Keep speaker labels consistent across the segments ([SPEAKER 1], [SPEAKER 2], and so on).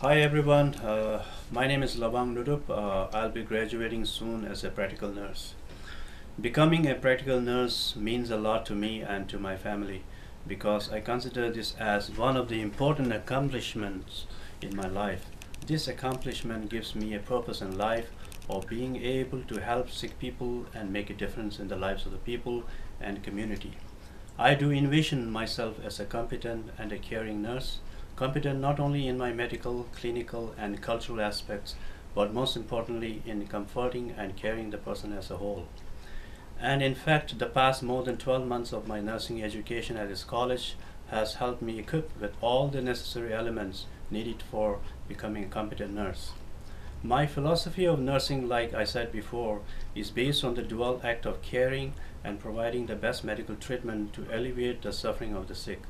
[SPEAKER 1] Hi everyone, uh, my name is Labang Nudup. Uh, I'll be graduating soon as a practical nurse. Becoming a practical nurse means a lot to me and to my family because I consider this as one of the important accomplishments in my life. This accomplishment gives me a purpose in life of being able to help sick people and make a difference in the lives of the people and community. I do envision myself as a competent and a caring nurse competent not only in my medical, clinical, and cultural aspects, but most importantly in comforting and caring the person as a whole. And in fact, the past more than 12 months of my nursing education at this college has helped me equip with all the necessary elements needed for becoming a competent nurse. My philosophy of nursing, like I said before, is based on the dual act of caring and providing the best medical treatment to alleviate the suffering of the sick.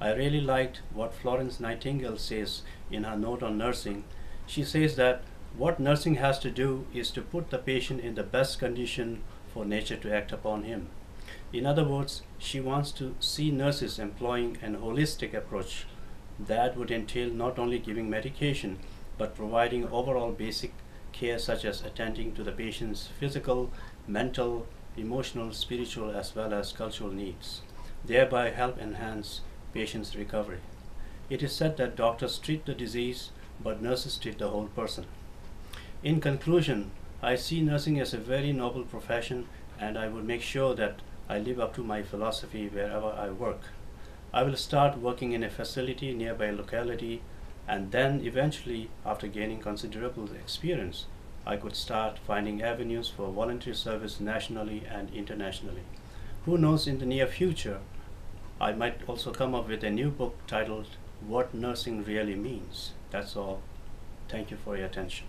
[SPEAKER 1] I really liked what Florence Nightingale says in her note on nursing. She says that what nursing has to do is to put the patient in the best condition for nature to act upon him. In other words, she wants to see nurses employing an holistic approach that would entail not only giving medication but providing overall basic care such as attending to the patient's physical, mental, emotional, spiritual as well as cultural needs, thereby help enhance patient's recovery. It is said that doctors treat the disease, but nurses treat the whole person. In conclusion, I see nursing as a very noble profession and I will make sure that I live up to my philosophy wherever I work. I will start working in a facility nearby locality and then eventually after gaining considerable experience I could start finding avenues for volunteer service nationally and internationally. Who knows in the near future I might also come up with a new book titled What Nursing Really Means. That's all. Thank you for your attention.